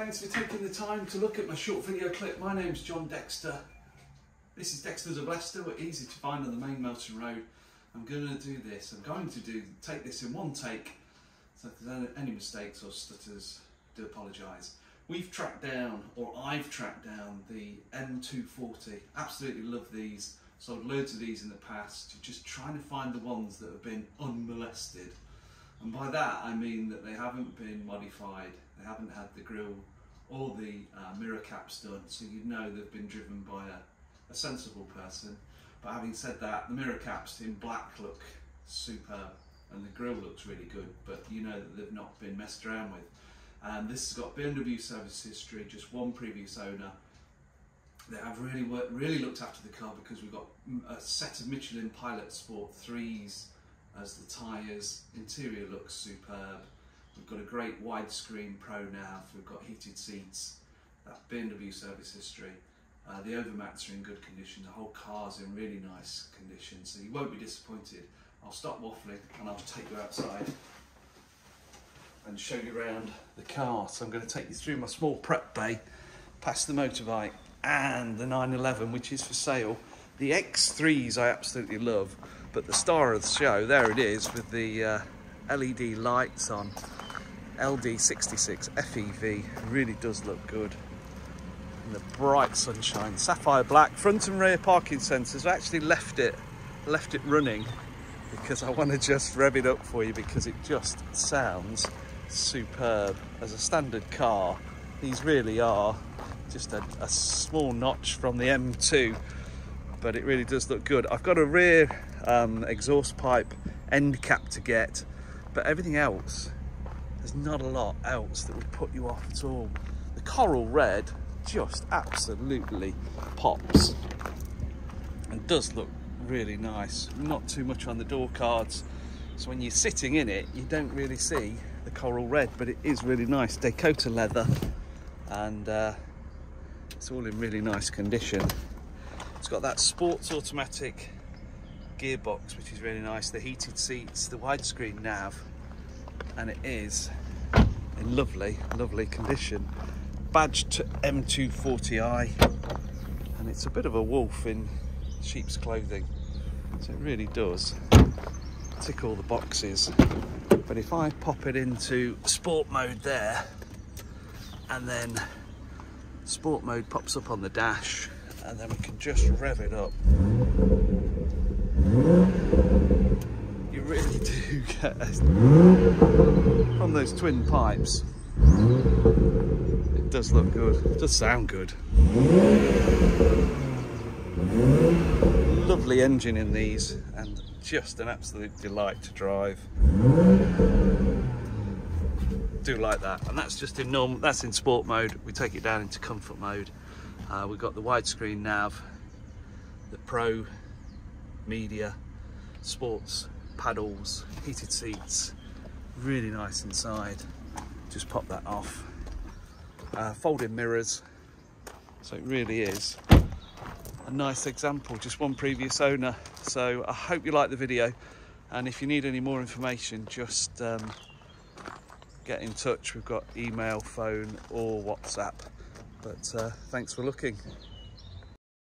Thanks for taking the time to look at my short video clip. My name's Jon Dexter. This is Dexter's of Leicester. We're easy to find on the main Melton Road. I'm going to do this. I'm going to do take this in one take. So if there's any mistakes or stutters, do apologise. We've tracked down, or I've tracked down, the M240. Absolutely love these. Sold loads of these in the past. Just trying to find the ones that have been unmolested. And by that I mean that they haven't been modified, they haven't had the grille or the uh, mirror caps done, so you know they've been driven by a, a, sensible person. But having said that, the mirror caps in black look superb and the grille looks really good, but you know that they've not been messed around with. And this has got BMW service history, just one previous owner. They have really worked, really looked after the car because we've got a set of Michelin Pilot Sport 3s as the tyres. Interior looks superb. We've got a great widescreen Pro nav. We've got heated seats. That BMW service history. Uh, the overmats are in good condition. The whole car's in really nice condition, so you won't be disappointed. I'll stop waffling and I'll take you outside and show you around the car. So I'm going to take you through my small prep bay, past the motorbike and the 911, which is for sale. The X3s I absolutely love. But the star of the show, there it is with the uh, LED lights on. LD66 FEV, really does look good. in the bright sunshine, sapphire black, front and rear parking sensors. I actually left it, left it running because I want to just rev it up for you because it just sounds superb. As a standard car, these really are just a, a small notch from the M2 but it really does look good. I've got a rear um, exhaust pipe end cap to get, but everything else, there's not a lot else that would put you off at all. The coral red just absolutely pops and does look really nice. Not too much on the door cards, so when you're sitting in it, you don't really see the coral red, but it is really nice. Dakota leather, and uh, it's all in really nice condition. It's got that sports automatic gearbox, which is really nice. The heated seats, the widescreen nav, and it is in lovely, lovely condition. Badged to M240i, and it's a bit of a wolf in sheep's clothing. So it really does tick all the boxes. But if I pop it into sport mode there, and then sport mode pops up on the dash, and then we can just rev it up. You really do get from those twin pipes. It does look good, it does sound good. Lovely engine in these and just an absolute delight to drive. Do like that, and that's just in normal. That's in sport mode. We take it down into comfort mode. Uh, we've got the widescreen nav, the Pro, media, sports, paddles, heated seats, really nice inside. Just pop that off. Uh, folding mirrors, so it really is a nice example, just one previous owner. So I hope you like the video and if you need any more information, just um, get in touch. We've got email, phone or WhatsApp. But uh, thanks for looking.